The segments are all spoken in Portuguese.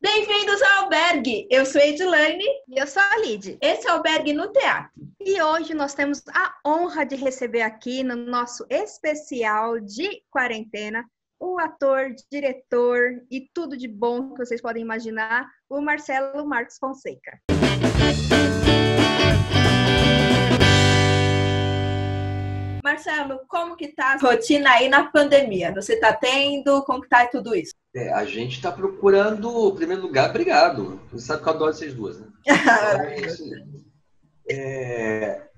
Bem-vindos ao Albergue! Eu sou a Edilane. E eu sou a Lid. Esse é o Albergue no Teatro. E hoje nós temos a honra de receber aqui no nosso especial de quarentena o ator, diretor e tudo de bom que vocês podem imaginar, o Marcelo Marcos Fonseca. Marcelo, como que tá a rotina aí na pandemia? Você tá tendo? Como que tá tudo isso? É, a gente está procurando, em primeiro lugar, obrigado. Você sabe que eu adoro vocês duas, né? é,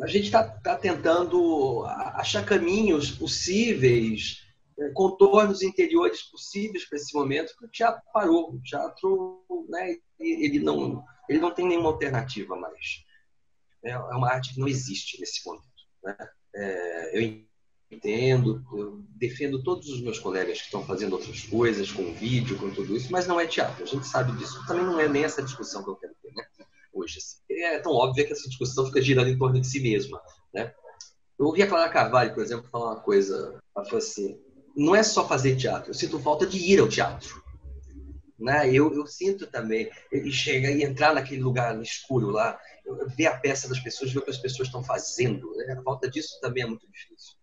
a gente está tá tentando achar caminhos possíveis, é, contornos interiores possíveis para esse momento, porque o teatro parou. O teatro, né, ele, não, ele não tem nenhuma alternativa mais. É, é uma arte que não existe nesse momento. Né? É, eu entendo, eu defendo todos os meus colegas que estão fazendo outras coisas, com vídeo, com tudo isso, mas não é teatro, a gente sabe disso. Também não é nem essa discussão que eu quero ter, né? Hoje, assim. É tão óbvio que essa discussão fica girando em torno de si mesma, né? Eu ouvi a Clara Carvalho, por exemplo, falar uma coisa, ela falou assim, não é só fazer teatro, eu sinto falta de ir ao teatro. Né? Eu, eu sinto também, ele chega e entrar naquele lugar escuro lá, ver a peça das pessoas, ver o que as pessoas estão fazendo. Né? A falta disso também é muito difícil.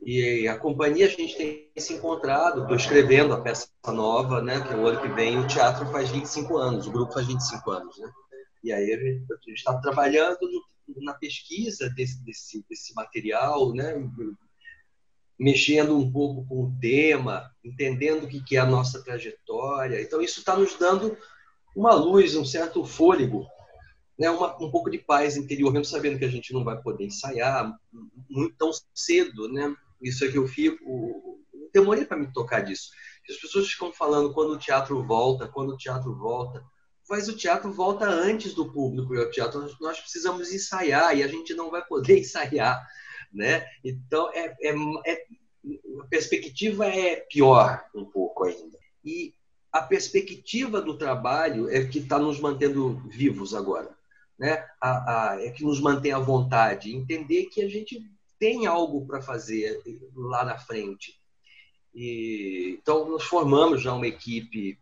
E a companhia a gente tem se encontrado, estou escrevendo a peça nova, né, que é o ano que vem, o teatro faz 25 anos, o grupo faz 25 anos, né? E aí a gente está trabalhando na pesquisa desse, desse, desse material, né, mexendo um pouco com o tema, entendendo o que é a nossa trajetória. Então isso está nos dando uma luz, um certo fôlego, né, uma, um pouco de paz interior, mesmo sabendo que a gente não vai poder ensaiar muito tão cedo, né? isso é que eu fico. Demorei para me tocar disso. As pessoas ficam falando quando o teatro volta, quando o teatro volta. Mas o teatro volta antes do público e o teatro nós precisamos ensaiar e a gente não vai poder ensaiar, né? Então é, é, é a perspectiva é pior um pouco ainda. E a perspectiva do trabalho é que está nos mantendo vivos agora, né? A, a, é que nos mantém à vontade, entender que a gente tem algo para fazer lá na frente. E, então, nós formamos já uma equipe,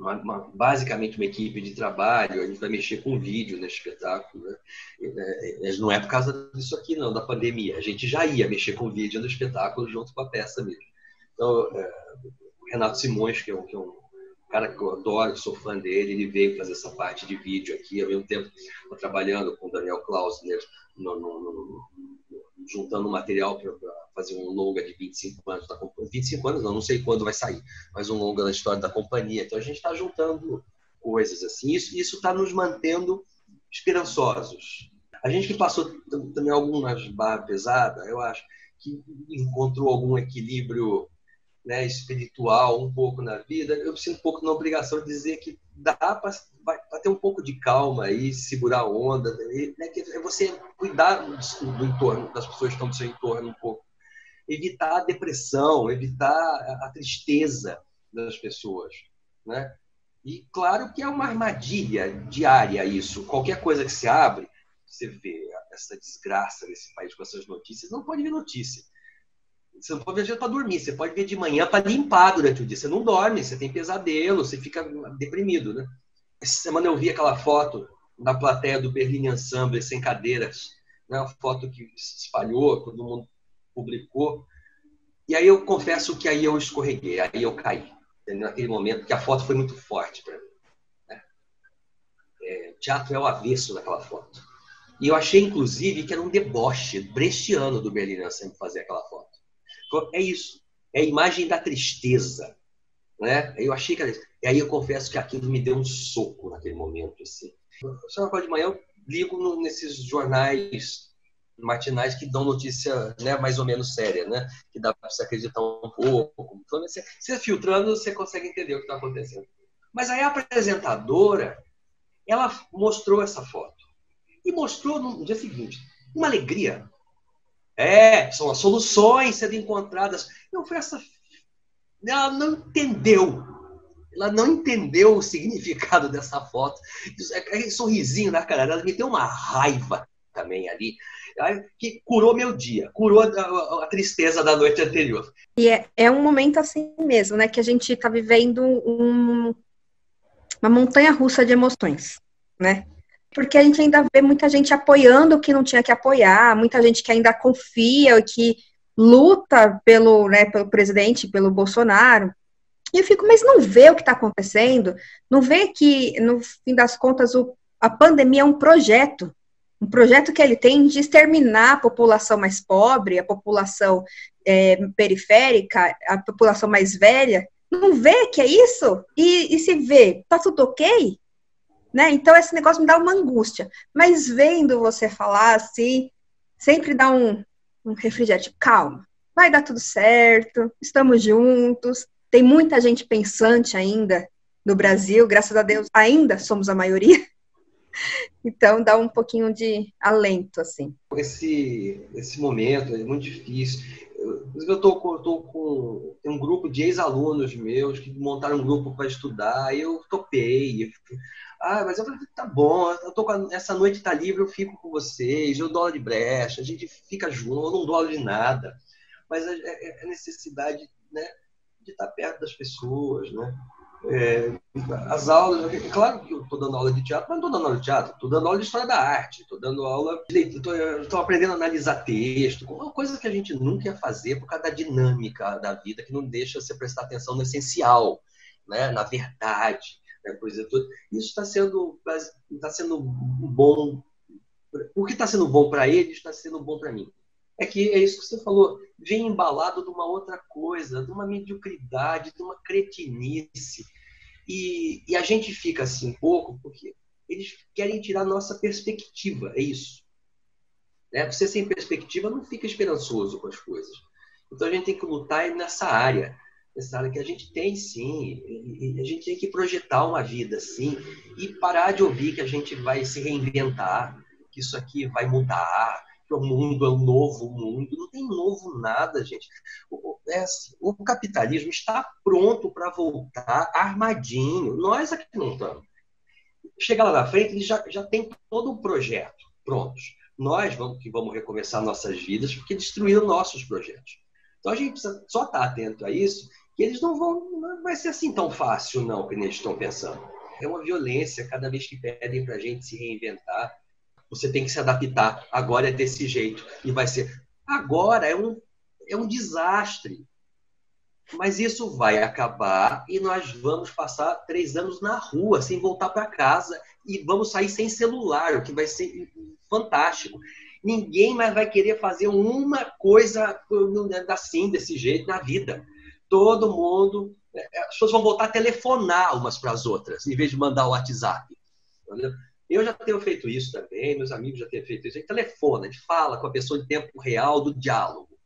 uma, uma, basicamente uma equipe de trabalho, a gente vai mexer com vídeo nesse espetáculo. Né? É, não é por causa disso aqui, não, da pandemia. A gente já ia mexer com vídeo no espetáculo junto com a peça mesmo. Então, é, o Renato Simões, que é um, que é um cara que eu adoro, sou fã dele, ele veio fazer essa parte de vídeo aqui, ao mesmo tempo trabalhando com o Daniel Klausner no, no, no, juntando material para fazer um longa de 25 anos da companhia. 25 anos não, não sei quando vai sair, mas um longa na história da companhia. Então a gente está juntando coisas assim. Isso isso está nos mantendo esperançosos. A gente que passou também algumas barras pesadas, eu acho que encontrou algum equilíbrio né, espiritual um pouco na vida, eu sinto um pouco na obrigação de dizer que dá para ter um pouco de calma aí, segurar a onda, né, que é você cuidar do, do, entorno, das pessoas que estão do seu entorno um pouco. Evitar a depressão, evitar a tristeza das pessoas. Né? E claro que é uma armadilha diária isso. Qualquer coisa que se abre, você vê essa desgraça nesse país com essas notícias, não pode ver notícia você não pode ver para dormir, você pode ver de manhã para limpar durante o dia. Você não dorme, você tem pesadelo, você fica deprimido, né? Essa semana eu vi aquela foto da plateia do Berlim Ensemble sem cadeiras, né? Uma foto que se espalhou, todo mundo publicou. E aí eu confesso que aí eu escorreguei, aí eu caí, entendeu? naquele momento, porque a foto foi muito forte para mim. Né? É, teatro é o avesso daquela foto. E eu achei, inclusive, que era um deboche brechtiano do Berlim Ensemble fazer aquela foto. É isso. É a imagem da tristeza. Né? Eu achei que. E aí eu confesso que aquilo me deu um soco naquele momento. Assim. Só de manhã eu ligo no, nesses jornais matinais que dão notícia né, mais ou menos séria, né? que dá para você acreditar um pouco. Então, você, você filtrando, você consegue entender o que está acontecendo. Mas aí a apresentadora, ela mostrou essa foto. E mostrou no dia seguinte uma alegria é, são as soluções sendo encontradas. Não foi essa. Ela não entendeu. Ela não entendeu o significado dessa foto. Aquele sorrisinho na cara dela me deu uma raiva também ali, que curou meu dia, curou a, a tristeza da noite anterior. E é, é um momento assim mesmo, né? Que a gente está vivendo um, uma montanha russa de emoções, né? Porque a gente ainda vê muita gente apoiando o que não tinha que apoiar, muita gente que ainda confia, que luta pelo, né, pelo presidente, pelo Bolsonaro. E eu fico, mas não vê o que está acontecendo? Não vê que, no fim das contas, o, a pandemia é um projeto. Um projeto que ele tem de exterminar a população mais pobre, a população é, periférica, a população mais velha. Não vê que é isso? E, e se vê, tá tudo ok? Né? Então, esse negócio me dá uma angústia. Mas vendo você falar assim, sempre dá um, um refrigério. Tipo, calma, vai dar tudo certo, estamos juntos. Tem muita gente pensante ainda no Brasil, graças a Deus, ainda somos a maioria. Então dá um pouquinho de alento, assim. Esse, esse momento é muito difícil. Eu estou com, tô com um grupo de ex-alunos meus que montaram um grupo para estudar, eu topei. Ah, mas eu falei, tá bom, eu tô com, essa noite tá livre, eu fico com vocês, eu dou aula de brecha, a gente fica junto, eu não dou aula de nada. Mas é, é, é necessidade né, de estar perto das pessoas, né? É, as aulas, é claro que eu estou dando aula de teatro, mas não estou dando aula de teatro, estou dando aula de história da arte, estou dando aula, estou aprendendo a analisar texto, uma coisa que a gente nunca ia fazer por causa da dinâmica da vida, que não deixa você prestar atenção no essencial, né, na verdade, né, coisa toda. Isso está sendo, tá sendo bom, o que está sendo bom para ele está sendo bom para mim. É que é isso que você falou, vem embalado de uma outra coisa, de uma mediocridade, de uma cretinice. E, e a gente fica assim um pouco porque eles querem tirar nossa perspectiva, é isso. Né? Você sem perspectiva não fica esperançoso com as coisas. Então a gente tem que lutar nessa área, nessa área que a gente tem sim, a gente tem que projetar uma vida sim e parar de ouvir que a gente vai se reinventar, que isso aqui vai mudar, o mundo é um novo mundo. Não tem novo nada, gente. O, é assim, o capitalismo está pronto para voltar armadinho. Nós aqui não estamos. Chega lá na frente, ele já, já tem todo o projeto prontos. Nós vamos, que vamos recomeçar nossas vidas porque destruíram nossos projetos. Então a gente precisa só estar atento a isso, que eles não vão. Não vai ser assim tão fácil, não, que eles estão pensando. É uma violência cada vez que pedem para a gente se reinventar você tem que se adaptar. Agora é desse jeito. E vai ser. Agora é um, é um desastre. Mas isso vai acabar e nós vamos passar três anos na rua, sem voltar para casa. E vamos sair sem celular, o que vai ser fantástico. Ninguém mais vai querer fazer uma coisa assim, desse jeito, na vida. Todo mundo. É, as pessoas vão voltar a telefonar umas para as outras, em vez de mandar o WhatsApp. Entendeu? Eu já tenho feito isso também, meus amigos já têm feito isso. A gente telefona, a gente fala com a pessoa em tempo real do diálogo.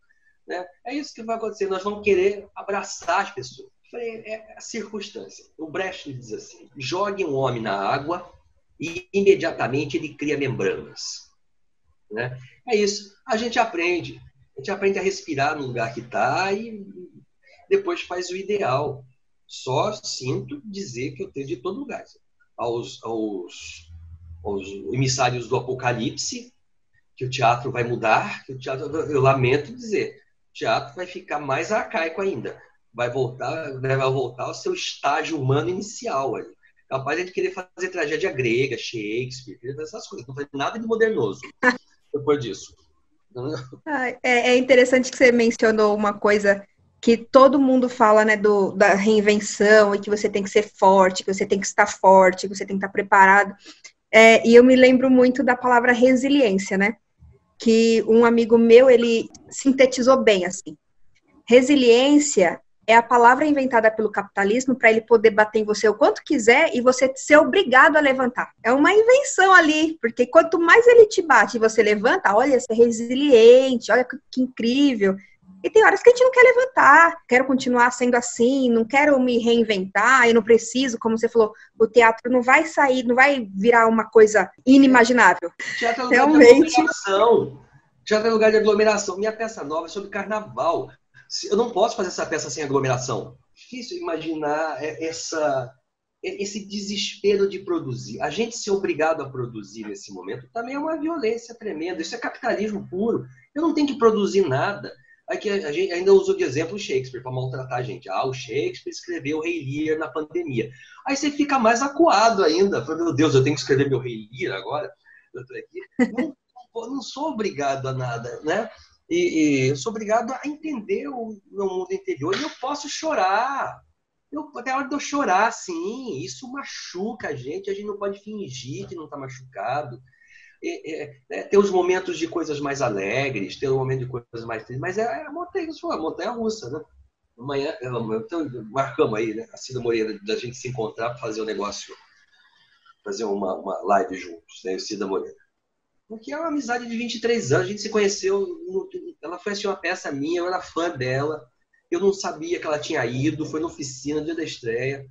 Né? É isso que vai acontecer. Nós vamos querer abraçar as pessoas. É a circunstância. O Brecht diz assim: jogue um homem na água e imediatamente ele cria membranas. Né? É isso. A gente aprende. A gente aprende a respirar no lugar que está e depois faz o ideal. Só sinto dizer que eu tenho de todo lugar. Aos, aos os emissários do Apocalipse, que o teatro vai mudar, que o teatro, eu lamento dizer, o teatro vai ficar mais arcaico ainda, vai voltar, vai voltar ao seu estágio humano inicial ali. Capaz de querer fazer tragédia grega, Shakespeare, essas coisas, não faz nada de modernoso depois disso. É, é interessante que você mencionou uma coisa que todo mundo fala, né, do, da reinvenção e que você tem que ser forte, que você tem que estar forte, que você tem que estar preparado. É, e eu me lembro muito da palavra resiliência, né? Que um amigo meu, ele sintetizou bem assim. Resiliência é a palavra inventada pelo capitalismo para ele poder bater em você o quanto quiser e você ser obrigado a levantar. É uma invenção ali, porque quanto mais ele te bate e você levanta, olha, você é resiliente, olha que incrível. E tem horas que a gente não quer levantar, quero continuar sendo assim, não quero me reinventar, eu não preciso, como você falou, o teatro não vai sair, não vai virar uma coisa inimaginável. Teatro é lugar Realmente. de aglomeração. Teatro é lugar de aglomeração. Minha peça nova é sobre carnaval. Eu não posso fazer essa peça sem aglomeração. Difícil imaginar é, essa, é, esse desespero de produzir. A gente ser obrigado a produzir nesse momento também é uma violência tremenda. Isso é capitalismo puro. Eu não tenho que produzir nada Aqui a gente ainda usou de exemplo o Shakespeare para maltratar a gente. Ah, o Shakespeare escreveu o Rei Lear na pandemia. Aí você fica mais acuado ainda. Fala, meu Deus, eu tenho que escrever meu Rei Lear agora? Eu tô aqui. Não, não sou obrigado a nada, né? E, e, eu sou obrigado a entender o meu mundo interior e eu posso chorar. Eu, é hora de eu chorar, sim. Isso machuca a gente. A gente não pode fingir que não está machucado é, é, ter os momentos de coisas mais alegres, ter um momento de coisas mais tristes, mas é, é a montanha, a montanha russa, né? Amanhã, então, marcamos aí, né? A Cida Moreira, da gente se encontrar para fazer um negócio, fazer uma, uma live juntos, né? O Cida Moreira. Porque é uma amizade de 23 anos, a gente se conheceu, ela foi assistir uma peça minha, eu era fã dela, eu não sabia que ela tinha ido, foi na oficina, no dia da estreia,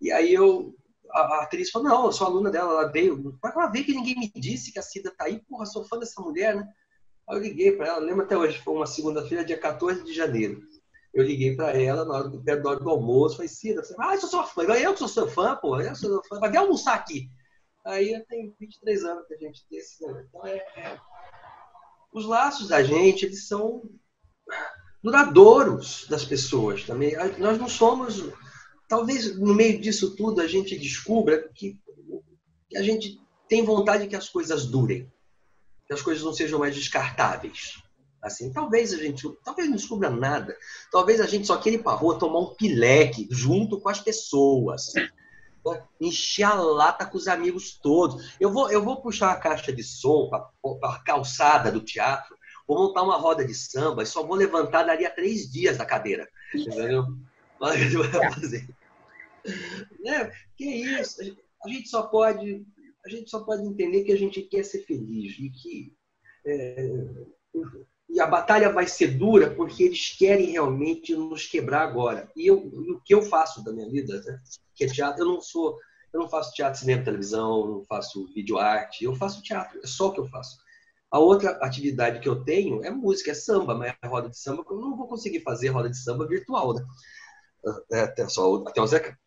e aí eu a, a, atriz falou, não, eu sou aluna dela, ela veio. Mas ela veio que ninguém me disse que a Cida tá aí, porra, sou fã dessa mulher, né? Aí eu liguei para ela, lembro até hoje, foi uma segunda-feira, dia 14 de janeiro. Eu liguei para ela na hora do, da hora do almoço, falei, Cida, você, ah, eu sou sua fã, eu que sou seu fã, pô, eu sou fã, vai almoçar aqui. Aí eu tenho 23 anos que a gente tem esse, né? Então é, é, Os laços da gente, eles são duradouros das pessoas também. Nós não somos talvez no meio disso tudo a gente descubra que, que a gente tem vontade que as coisas durem, que as coisas não sejam mais descartáveis. Assim, talvez a gente, talvez não descubra nada. Talvez a gente só queira ir para rua tomar um pileque junto com as pessoas. Né? Encher a lata com os amigos todos. Eu vou, eu vou puxar a caixa de som para a calçada do teatro, vou montar uma roda de samba e só vou levantar dali a três dias da cadeira. Entendeu? Mas a gente vai fazer. Né? Que isso? A gente só pode a gente só pode entender que a gente quer ser feliz e que é, e a batalha vai ser dura porque eles querem realmente nos quebrar agora. E eu, o que eu faço da minha vida, né? que é teatro, eu não sou, eu não faço teatro, cinema, televisão, não faço vídeo arte, eu faço teatro, é só o que eu faço. A outra atividade que eu tenho é música, é samba, mas é roda de samba, eu não vou conseguir fazer roda de samba virtual, né? É, até, só, até o Zeca,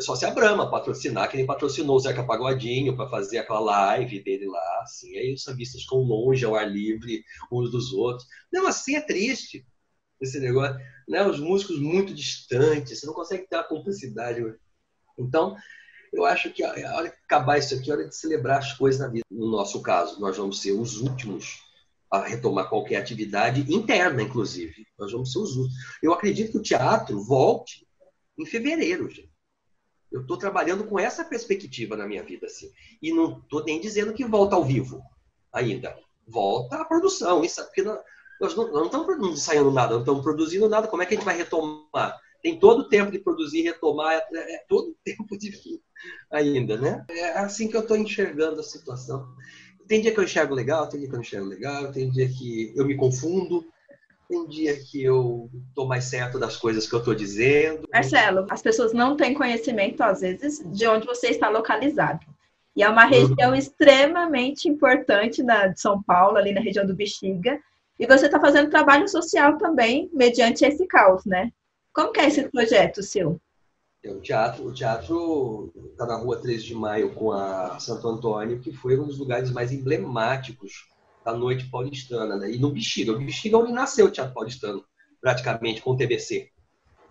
só se a Brahma patrocinar, que nem patrocinou o Zeca Pagodinho para fazer aquela live dele lá, assim, aí os sambistas ficam longe, ao ar livre, uns dos outros. Não, assim é triste esse negócio, né? Os músicos muito distantes, você não consegue ter a cumplicidade. Então, eu acho que a hora que acabar isso aqui, é hora de celebrar as coisas na vida. No nosso caso, nós vamos ser os últimos a retomar qualquer atividade interna, inclusive. Nós vamos ser os últimos. Eu acredito que o teatro volte em fevereiro, gente. Eu estou trabalhando com essa perspectiva na minha vida, assim. E não estou nem dizendo que volta ao vivo ainda. Volta à produção. Isso, porque nós, nós não, não estamos ensaiando nada, não estamos produzindo nada. Como é que a gente vai retomar? Tem todo o tempo de produzir retomar, é, é, é todo o tempo de ainda, né? É assim que eu estou enxergando a situação. Tem dia que eu enxergo legal, tem dia que eu não enxergo legal, tem dia que eu me confundo, tem dia que eu estou mais certo das coisas que eu estou dizendo. Marcelo, as pessoas não têm conhecimento, às vezes, de onde você está localizado. E é uma região uhum. extremamente importante na, de São Paulo, ali na região do Bexiga. E você está fazendo trabalho social também, mediante esse caos, né? Como que é esse projeto seu? É, o teatro o teatro está na rua 3 de maio com a Santo Antônio, que foi um dos lugares mais emblemáticos da noite paulistana. Né? E no Bexiga, o Bexiga é onde nasceu o teatro paulistano, praticamente, com o TBC.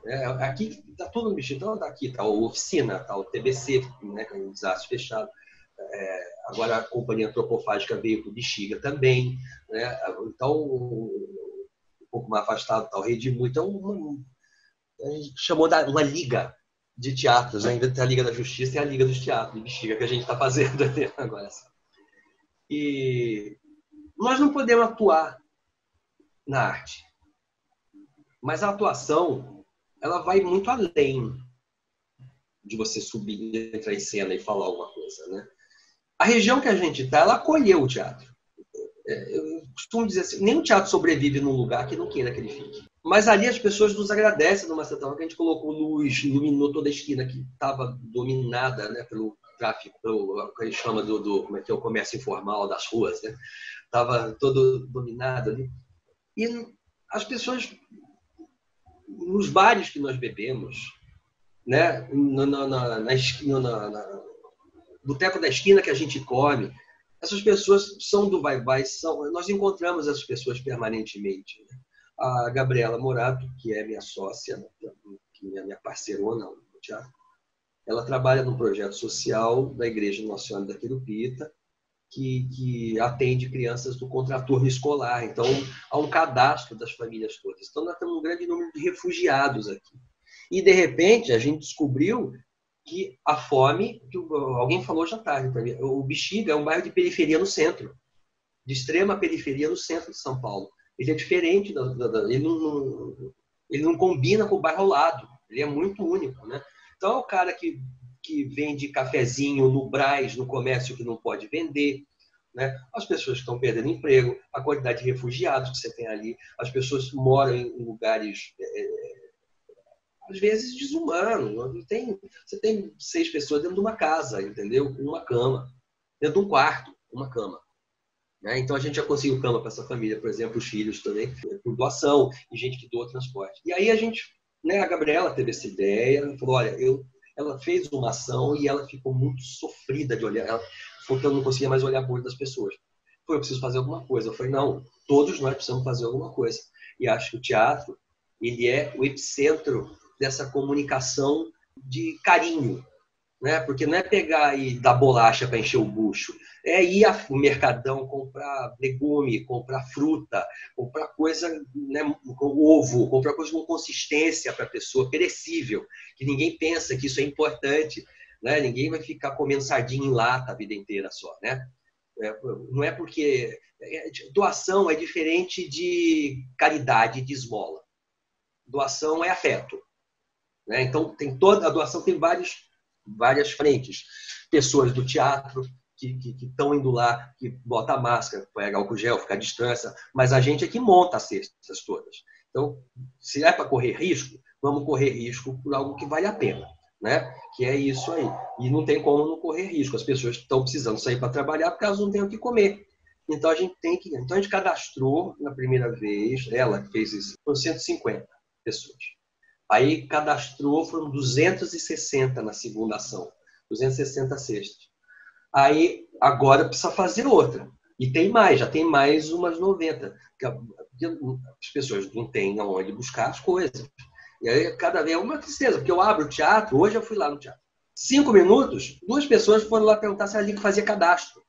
É, aqui está tudo no Bexiga. Então, tá aqui está a oficina, está o TBC, né, com o desastre fechado. É, agora a companhia antropofágica veio para o Bexiga também. Né? Então, um pouco mais afastado está o Redimu. Então, um, a gente chamou da, uma liga de teatros, né? Em vez de ter a Liga da Justiça, é a Liga dos Teatros de Bexiga que a gente está fazendo agora. E nós não podemos atuar na arte, mas a atuação ela vai muito além de você subir, entrar em cena e falar alguma coisa, né? A região que a gente está, ela acolheu o teatro. É, eu costumo dizer assim, nenhum teatro sobrevive num lugar que não queira que ele fique. Mas ali as pessoas nos agradecem numa certa hora que a gente colocou luz, iluminou toda a esquina que estava dominada né, pelo tráfico, pelo que a gente chama do, do, como é que é o comércio informal das ruas, né? Estava todo dominado ali. E as pessoas nos bares que nós bebemos, né, na, na, na, na esquina, na, na, boteco da esquina que a gente come, essas pessoas são do vai vai, são nós encontramos essas pessoas permanentemente. Né? A Gabriela Morato, que é minha sócia, que é minha parceirona no teatro, ela trabalha num projeto social da Igreja Nossa Senhora da Querupita, que, que, atende crianças do contraturno escolar. Então, há um cadastro das famílias todas. Então, nós temos um grande número de refugiados aqui. E, de repente, a gente descobriu que a fome, que alguém falou já tarde para mim, o Bexiga é um bairro de periferia no centro, de extrema periferia no centro de São Paulo. Ele é diferente, da, da, da, ele, não, ele não combina com o bairro ao lado, ele é muito único. Né? Então, é o cara que, que vende cafezinho no Braz, no comércio que não pode vender, né? As pessoas estão perdendo emprego, a quantidade de refugiados que você tem ali, as pessoas moram em lugares é, às vezes desumano. Tem, você tem seis pessoas dentro de uma casa, entendeu? Com uma cama, dentro de um quarto, uma cama. Né? Então a gente já conseguiu cama para essa família, por exemplo, os filhos também, por doação e gente que doa transporte. E aí a gente, né, a Gabriela teve essa ideia, ela falou, olha, eu, ela fez uma ação e ela ficou muito sofrida de olhar, ela falou que eu não conseguia mais olhar por das pessoas. Foi, eu preciso fazer alguma coisa. Eu falei, não, todos nós precisamos fazer alguma coisa. E acho que o teatro, ele é o epicentro dessa comunicação de carinho, né? Porque não é pegar e dar bolacha para encher o bucho, é ir ao mercadão comprar legume, comprar fruta, comprar coisa, né, ovo, comprar coisa com consistência para a pessoa, perecível, que ninguém pensa que isso é importante, né? Ninguém vai ficar comendo sardinha em lata a vida inteira só, né? É, não é porque é, doação é diferente de caridade, de esmola. Doação é afeto. Né? Então, tem toda a doação tem várias, várias frentes. Pessoas do teatro que estão indo lá, que bota a máscara, pega álcool gel, fica à distância, mas a gente é que monta as cestas todas. Então, se é para correr risco, vamos correr risco por algo que vale a pena. Né? Que é isso aí. E não tem como não correr risco. As pessoas estão precisando sair para trabalhar porque elas não têm o que comer. Então a gente tem que. Então a gente cadastrou na primeira vez, ela fez isso, foram 150 pessoas. Aí cadastrou, foram 260 na segunda ação, 260 cestas. Aí agora precisa fazer outra. E tem mais, já tem mais umas 90. As pessoas não têm aonde buscar as coisas. E aí cada vez é uma tristeza, porque eu abro o teatro, hoje eu fui lá no teatro. Cinco minutos, duas pessoas foram lá perguntar se a Liga fazia cadastro.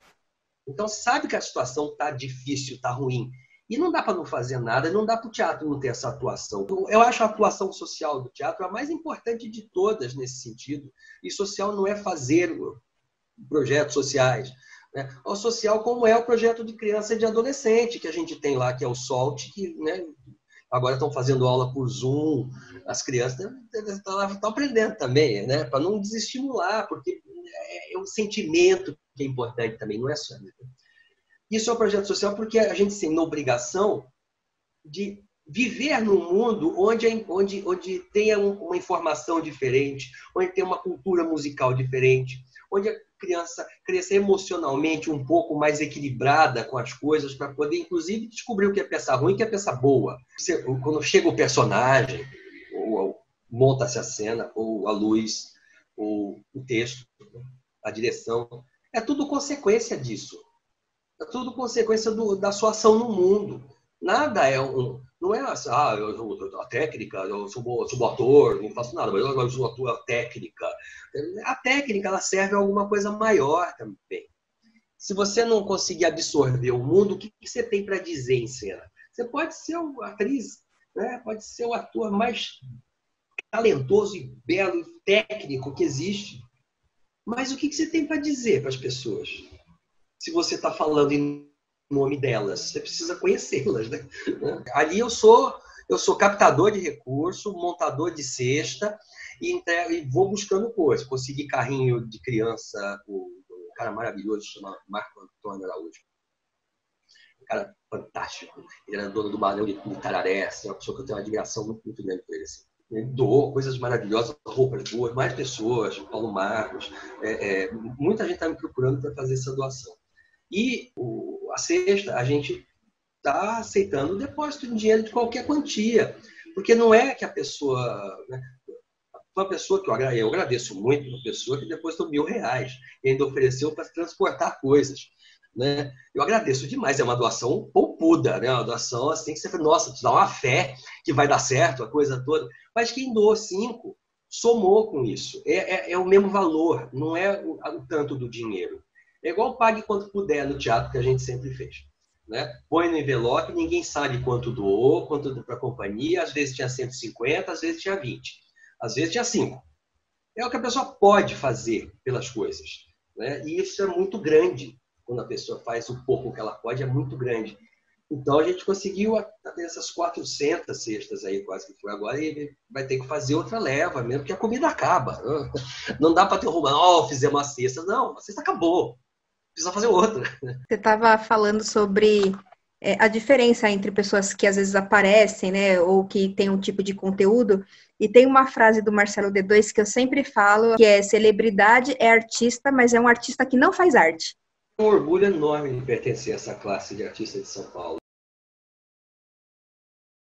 Então sabe que a situação está difícil, está ruim. E não dá para não fazer nada, não dá para o teatro não ter essa atuação. Eu acho a atuação social do teatro a mais importante de todas nesse sentido. E social não é fazer projetos sociais. Né? O social, como é o projeto de criança e de adolescente que a gente tem lá, que é o SOLT, que né, agora estão fazendo aula por Zoom. As crianças estão aprendendo também, né? para não desestimular, porque é o sentimento que é importante também, não é só. Né? Isso é um projeto social porque a gente tem a obrigação de viver num mundo onde, onde, onde tenha uma informação diferente, onde tem uma cultura musical diferente, onde a criança cresça emocionalmente um pouco mais equilibrada com as coisas para poder, inclusive, descobrir o que é peça ruim e o que é peça boa. Quando chega o personagem, ou monta-se a cena, ou a luz, ou o texto, a direção, é tudo consequência disso. É tudo consequência do, da sua ação no mundo. Nada é um. Não é assim, ah, eu, eu, a técnica, eu sou, sou ator, não faço nada, mas eu sou ator, técnica. A técnica ela serve a alguma coisa maior também. Se você não conseguir absorver o mundo, o que, que você tem para dizer em cena? Você pode ser uma atriz, né? pode ser o ator mais talentoso e belo e técnico que existe. Mas o que, que você tem para dizer para as pessoas? Se você está falando em nome delas. Você precisa conhecê-las. Né? Ali eu sou eu sou captador de recurso, montador de cesta e, e vou buscando coisas. Consegui carrinho de criança, o um cara maravilhoso chama Marco Antônio Araújo. Um cara fantástico. Ele era dono do balão de, Tararé, assim, uma pessoa que eu tenho uma admiração muito, muito grande por ele. Assim. Ele doou coisas maravilosas, roupas boas, mais pessoas, Paulo Marcos. É, é, muita gente está me procurando para fazer essa doação. E o, a sexta, a gente está aceitando o depósito de dinheiro de qualquer quantia. Porque não é que a pessoa. Né, uma pessoa que eu agradeço muito, uma pessoa que depositou mil reais e ainda ofereceu para transportar coisas. Né? Eu agradeço demais, é uma doação poupuda, né? uma doação assim que você fala, nossa, te dá uma fé que vai dar certo, a coisa toda. Mas quem doou cinco somou com isso. É, é, é o mesmo valor, não é o, o, tanto do dinheiro. É igual pague quanto puder no teatro que a gente sempre fez. Né? Põe no envelope, ninguém sabe quanto doou, quanto doou para a companhia, às vezes tinha 150, às vezes tinha 20, às vezes tinha 5. É o que a pessoa pode fazer pelas coisas. Né? E isso é muito grande quando a pessoa faz o pouco que ela pode, é muito grande. Então a gente conseguiu essas 400 cestas aí, quase que foi agora, e vai ter que fazer outra leva, mesmo que a comida acaba. Não dá para ter uma, oh, fizemos uma cesta. Não, a cesta acabou. Precisa fazer outra. Você estava falando sobre é, a diferença entre pessoas que às vezes aparecem, né, ou que tem um tipo de conteúdo. E tem uma frase do Marcelo D2 que eu sempre falo, que é celebridade é artista, mas é um artista que não faz arte um orgulho enorme de pertencer a essa classe de artistas de São Paulo.